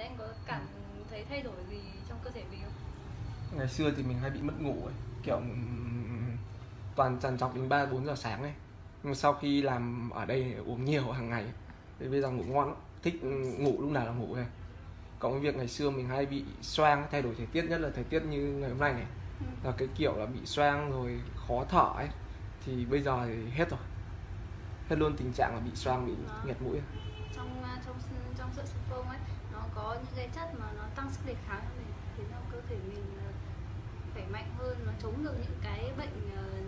thế anh có cảm thấy thay đổi gì trong cơ thể mình không ngày xưa thì mình hay bị mất ngủ ấy kiểu ừm, toàn trằn trọc đến ba bốn giờ sáng ấy nhưng sau khi làm ở đây uống nhiều hàng ngày thì bây giờ ngủ ngon lắm. thích ngủ lúc nào là ngủ này còn cái việc ngày xưa mình hay bị xoang thay đổi thời tiết nhất là thời tiết như ngày hôm nay này Ừ. là cái kiểu là bị xoang rồi khó thở ấy thì bây giờ thì hết rồi hết luôn tình trạng là bị xoang bị Đó. nghẹt mũi trong à, trong trong sữa sụp phông ấy có những cái chất mà nó tăng sức đề kháng cho mình, khiến cho cơ thể mình ờ, khỏe mạnh hơn, nó chống được những cái bệnh ờ,